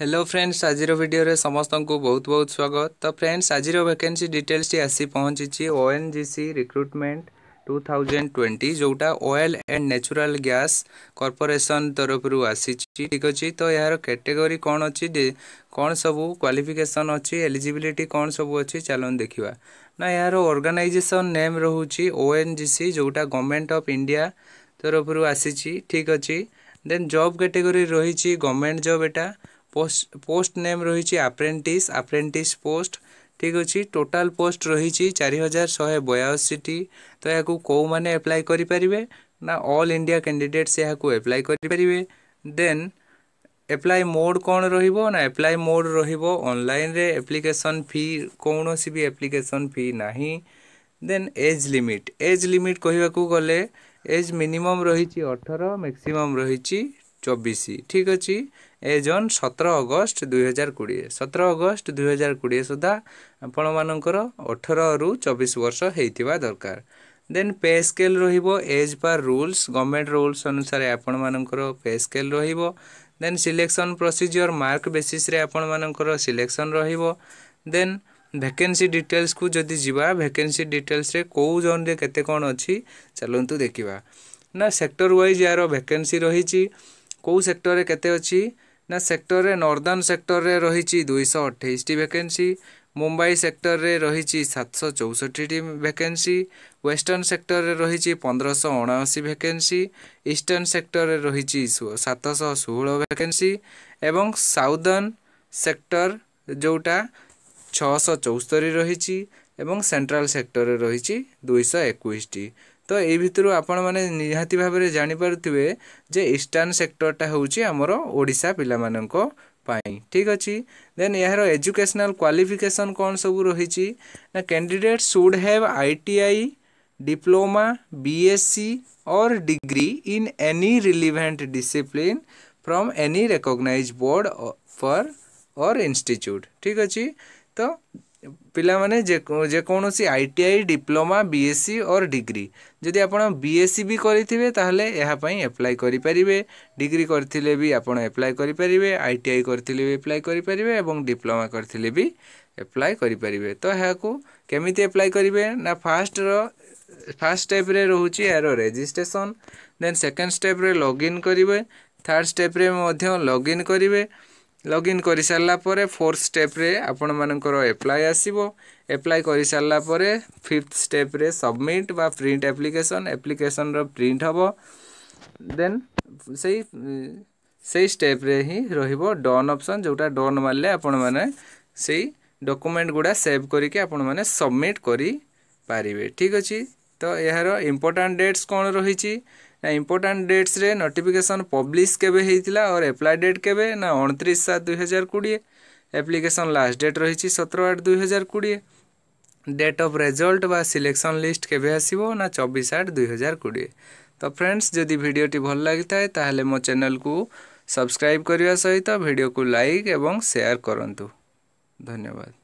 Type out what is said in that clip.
hello friends ଆଜିର ଭିଡ଼ିଓରେ ସମସ୍ତଙ୍କୁ ବହୁତ ବହୁତ ସ୍ୱାଗତ ତ ଫ୍ରେଣ୍ଡସ୍ ଆଜିର ଭ୍ୟାକେନ୍ସି ଡିଟେଲ୍ସଟି ଆସି ପହଞ୍ଚିଛି O N G C recruitment two thousand twenty ଯେଉଁଟା oil and natural gas corporation ତରଫରୁ ଆସିଛି ଠିକ୍ ଅଛି ତ ଏହାର କ୍ୟାଟେଗୋରୀ କ'ଣ ଅଛି କ'ଣ ସବୁ କ୍ୱାଲିଫିକେସନ୍ ଅଛି ଏଲିଜିବିଲିଟି କ'ଣ ସବୁ ଅଛି ଚାଲନ୍ତୁ ଦେଖିବା ନା ଏହାର ଅର୍ଗାନାଇଜେସନ୍ ନେମ୍ ରହୁଛି ଓ ଏନ୍ ଜି ସି ଯେଉଁଟା ଗଭର୍ଣ୍ଣମେଣ୍ଟ ଅଫ୍ ଇଣ୍ଡିଆ ତରଫରୁ ଆସିଛି ଠିକ୍ ଅଛି ଦେନ୍ ଜବ୍ କ୍ୟାଟେଗୋରୀ ରହିଛି ଗଭର୍ଣ୍ଣମେଣ୍ଟ ଜବ୍ ଏଟା पोस्ट पोस्ट नेम रही आप्रेटिस आप्रेटिस पोस्ट ଠିକ୍ ଅଛି ଟୋଟାଲ୍ ପୋଷ୍ଟ ରହିଛି ଚାରି ହଜାର ଶହେ ବୟାଅଶୀଟି ତ ଏହାକୁ କେଉଁମାନେ ଆପ୍ଲାଏ କରିପାରିବେ ନା ଅଲ୍ ଇଣ୍ଡିଆ କ୍ୟାଣ୍ଡିଡେଟ୍ସ ଏହାକୁ ଆପ୍ଲାଏ କରିପାରିବେ ଦେନ୍ ଆପ୍ଲାଏ ମୋଡ଼୍ କ'ଣ ରହିବ ନା ଆପ୍ଲାଏ ମୋଡ଼୍ ରହିବ ଅନଲାଇନ୍ରେ ଆପ୍ଲିକେସନ୍ ଫି କୌଣସି ବି ଆପ୍ଲିକେସନ୍ ଫି ନାହିଁ then age limit age limit କହିବାକୁ ଗଲେ ଏଜ୍ ମିନିମମ୍ ରହିଛି ଅଠର ମ୍ୟାକ୍ସିମମ୍ ରହିଛି চବିଶ ଠିକ୍ ଅଛି ଏ ଜନ୍ ସତର ଅଗଷ୍ଟ ଦୁଇହଜାର କୋଡ଼ିଏ ସତର ଅଗଷ୍ଟ ଦୁଇହଜାର କୋଡ଼ିଏ ସୁଦ୍ଧା ଆପଣମାନଙ୍କର ଅଠରରୁ ଚବିଶ ବର୍ଷ ହେଇଥିବା ଦରକାର ଦେନ୍ ପେ ସ୍କେଲ୍ ରହିବ as per rules government rules ଅନୁସାରେ ଆପଣମାନଙ୍କର ପେ ସ୍କେଲ୍ ରହିବ ଦେନ୍ ସିଲେକ୍ସନ୍ ପ୍ରୋସିଜିଓର ମାର୍କ ବେସିସ୍ରେ ଆପଣମାନଙ୍କର ସିଲେକ୍ସନ୍ ରହିବ ଦେନ୍ ଭ୍ୟାକେନ୍ସି ଡିଟେଲ୍ସକୁ ଯଦି ଯିବା ଭ୍ୟାକେନ୍ସି ଡିଟେଲ୍ସରେ କେଉଁ ଜୋନ୍ରେ କେତେ କ'ଣ ଅଛି ଚାଲନ୍ତୁ ଦେଖିବା ନା ସେକ୍ଟର ୱାଇଜ୍ ଏହାର ଭ୍ୟାକେନ୍ସି ରହିଛି କେଉଁ ସେକ୍ଟରରେ କେତେ ଅଛି ନା ସେକ୍ଟରରେ ନର୍ଦ୍ଦନ ସେକ୍ଟରରେ ରହିଛି ଦୁଇଶହ ଅଠେଇଶଟି ଭେକେନ୍ସି ମୁମ୍ବାଇ ସେକ୍ଟରରେ ରହିଛି ସାତଶହ ଚଉଷଠିଟି ଭେକେନ୍ସି ୱେଷ୍ଟର୍ଣ୍ଣ ସେକ୍ଟରରେ ରହିଛି ପନ୍ଦରଶହ ଅଣାଅଶୀ ଭ୍ୟାକେନ୍ସି ଇଷ୍ଟର୍ଣ୍ଣ ସେକ୍ଟରରେ ରହିଛି ସାତଶହ ଷୋହଳ ଭ୍ୟାକେନ୍ସି ଏବଂ ସାଉଦର୍ଣ୍ଣ ସେକ୍ଟର ଯେଉଁଟା ଛଅଶହ ଚଉସ୍ତରି ରହିଛି ଏବଂ ସେଣ୍ଟ୍ରାଲ ସେକ୍ଟରରେ ରହିଛି ଦୁଇଶହ ଏକୋଇଶଟି तो ये भितर आपति भाव में जापारे जे ईस्टर्न सेक्टरटा मान ओडा पाँ ठीक अच्छे देन यार एजुकेशनल क्वाफिकेसन कौन सब रही candidate should have I T I diploma BSc और degree in any relevant discipline from any recognised board for और इंस्टीट्यूट ठीक अच्छे तो ପିଲାମାନେ ଯେକୌଣସି I T I diploma B S C or degree ଯଦି ଆପଣ ବି ଏସ୍ ସି ବି କରିଥିବେ ତା'ହେଲେ ଏହା ପାଇଁ ଆପ୍ଲାଏ କରିପାରିବେ ଡିଗ୍ରୀ କରିଥିଲେ ବି ଆପଣ ଆପ୍ଲାଏ କରିପାରିବେ ଆଇ ଟି ଆଇ କରିଥିଲେ ବି ଆପ୍ଲାଏ କରିପାରିବେ ଏବଂ ଡିପ୍ଲୋମା କରିଥିଲେ ବି ଆପ୍ଲାଏ କରିପାରିବେ ତ ଏହାକୁ କେମିତି ଆପ୍ଲାଏ କରିବେ ନା ଫାଷ୍ଟର ଫାଷ୍ଟ ଷ୍ଟେପ୍ରେ ରହୁଛି ଏହାର ରେଜିଷ୍ଟ୍ରେସନ୍ ଦେନ୍ ସେକେଣ୍ଡ ଷ୍ଟେପ୍ରେ ଲଗ୍ଇନ୍ କରିବେ ଥାର୍ଡ଼ ଷ୍ଟେପ୍ରେ ମଧ୍ୟ ଲଗ୍ଇନ୍ କରିବେ ଲଗ୍ଇନ୍ କରିସାରିଲା ପରେ ଫୋର୍ଥ ଷ୍ଟେପ୍ରେ ଆପଣମାନଙ୍କର ଆପ୍ଲାଏ ଆସିବ ଆପ୍ଲାଏ କରିସାରିଲା ପରେ ଫିଫ୍ଥ ଷ୍ଟେପ୍ରେ ସବମିଟ୍ ବା ପ୍ରିଣ୍ଟ ଆପ୍ଲିକେସନ୍ ଆପ୍ଲିକେସନ୍ର ପ୍ରିଣ୍ଟ ହେବ ଦେନ୍ ସେଇ ସେଇ ଷ୍ଟେପ୍ରେ ହିଁ ରହିବ ଡନ୍ ଅପ୍ସନ୍ ଯେଉଁଟା ଡନ୍ ମାରିଲେ ଆପଣମାନେ ସେଇ ଡକୁମେଣ୍ଟ ଗୁଡ଼ା ସେଭ୍ କରିକି ଆପଣମାନେ ସବମିଟ୍ କରିପାରିବେ ଠିକ୍ ଅଛି ତ ଏହାର ଇମ୍ପୋର୍ଟାଣ୍ଟ ଡେଟ୍ସ କ'ଣ ରହିଛି ইম্পর্টাট ডেটসরে নোটিফিকেসন পব্লিশ কেবে হয়েছিল আর এপ্লাই ডেট কেবে না অণত্রিশ সাত দুই হাজার কোড়িয়ে এপ্লিকেসন লাস্ট ডেট রয়েছে সতেরো আট দুই হাজার কোড়িয়ে ডেট অফ রেজল্ট বা সিলেকশন লিস্ট কেবে আসব না চবিশ আট দুই হাজার কোড়িয়ে তো ফ্রেন্ডস যদি ভিডিওটি ভাল লাগিଥାଏ তাহলে ମୋ ଚ୍ୟାନେଲକୁ ସବସ୍କ୍ରାଇବ୍ କରିବା ସହିତ ଭିଡ଼ିଓକୁ ଲାଇକ୍ ଏବଂ ସେୟାର କରନ୍ତୁ ଧନ୍ୟବାଦ